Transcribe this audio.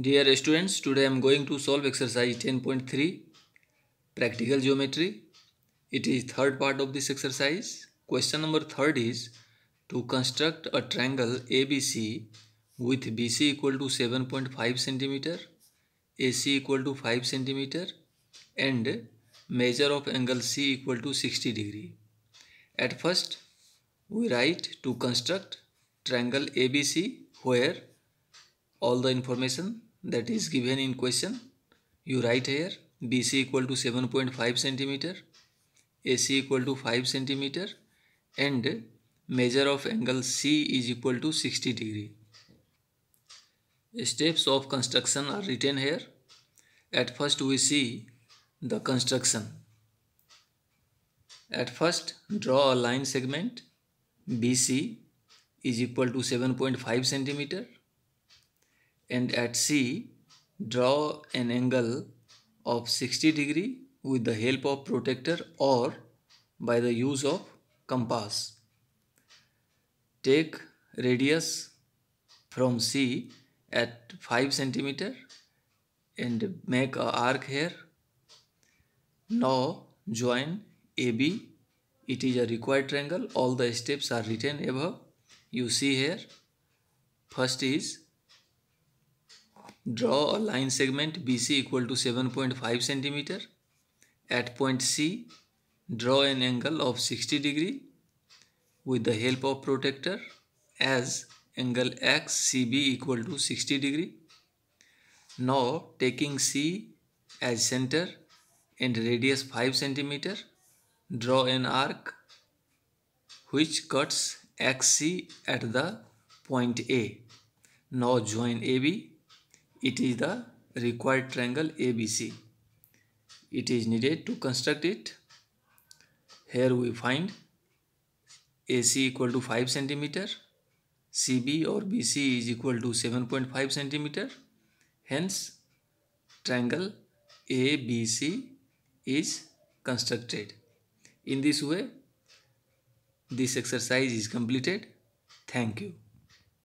Dear students, today I am going to solve exercise 10.3 practical geometry. It is third part of this exercise. Question number third is to construct a triangle ABC with BC equal to 7.5 centimeter, AC equal to 5 centimeter and measure of angle C equal to 60 degree. At first we write to construct triangle ABC where all the information that is given in question you write here BC equal to 7.5 centimeter AC equal to 5 centimeter and measure of angle C is equal to 60 degree. Steps of construction are written here. At first we see the construction. At first draw a line segment BC is equal to 7.5 centimeter and at C draw an angle of 60 degree with the help of protractor or by the use of compass. Take radius from C at 5 centimeter and make a arc here. Now join AB. It is a required triangle. All the steps are written above. You see here. First is Draw a line segment BC equal to 7.5 centimeter. At point C, draw an angle of 60 degree with the help of protractor as angle XCB equal to 60 degree. Now taking C as center and radius 5 centimeter, draw an arc which cuts XC at the point A. Now join AB it is the required triangle ABC. It is needed to construct it. Here we find AC equal to 5 centimeter, CB or BC is equal to 7.5 centimeter. Hence, triangle ABC is constructed. In this way, this exercise is completed. Thank you.